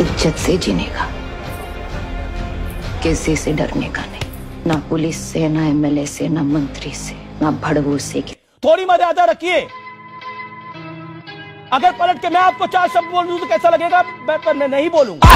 इज़्ज़त से जीने का किसी से डरने का नहीं ना पुलिस से ना एमएलए से ना मंत्री से ना भड़वू से थोड़ी मर्यादा रखिए अगर पलट के मैं आपको चार शब्द बोल दूँ तो कैसा लगेगा मैं पर मैं नहीं बोलूँगा